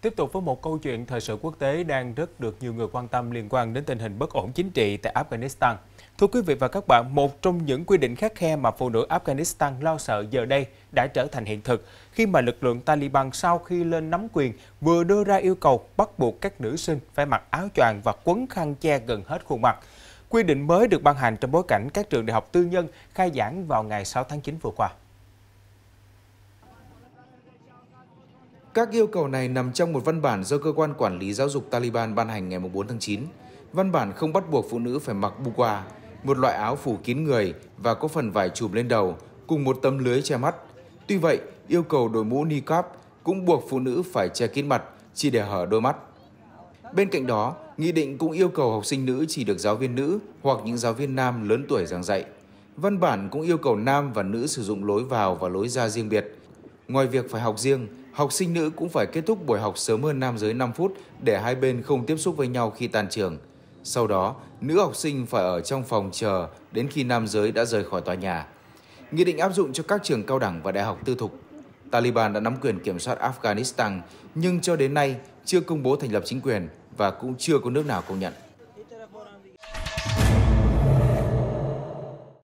Tiếp tục với một câu chuyện thời sự quốc tế đang rất được nhiều người quan tâm liên quan đến tình hình bất ổn chính trị tại Afghanistan. Thưa quý vị và các bạn, một trong những quy định khắc khe mà phụ nữ Afghanistan lo sợ giờ đây đã trở thành hiện thực khi mà lực lượng Taliban sau khi lên nắm quyền vừa đưa ra yêu cầu bắt buộc các nữ sinh phải mặc áo choàng và quấn khăn che gần hết khuôn mặt. Quy định mới được ban hành trong bối cảnh các trường đại học tư nhân khai giảng vào ngày 6 tháng 9 vừa qua. Các yêu cầu này nằm trong một văn bản do cơ quan quản lý giáo dục Taliban ban hành ngày 4 tháng 9. Văn bản không bắt buộc phụ nữ phải mặc buqa, một loại áo phủ kín người và có phần vải trùm lên đầu, cùng một tấm lưới che mắt. Tuy vậy, yêu cầu đội mũ niqab cũng buộc phụ nữ phải che kín mặt, chỉ để hở đôi mắt. Bên cạnh đó, nghị định cũng yêu cầu học sinh nữ chỉ được giáo viên nữ hoặc những giáo viên nam lớn tuổi giảng dạy. Văn bản cũng yêu cầu nam và nữ sử dụng lối vào và lối ra riêng biệt. Ngoài việc phải học riêng, học sinh nữ cũng phải kết thúc buổi học sớm hơn nam giới 5 phút để hai bên không tiếp xúc với nhau khi tan trường. Sau đó, nữ học sinh phải ở trong phòng chờ đến khi nam giới đã rời khỏi tòa nhà. Nghị định áp dụng cho các trường cao đẳng và đại học tư thục. Taliban đã nắm quyền kiểm soát Afghanistan nhưng cho đến nay chưa công bố thành lập chính quyền và cũng chưa có nước nào công nhận.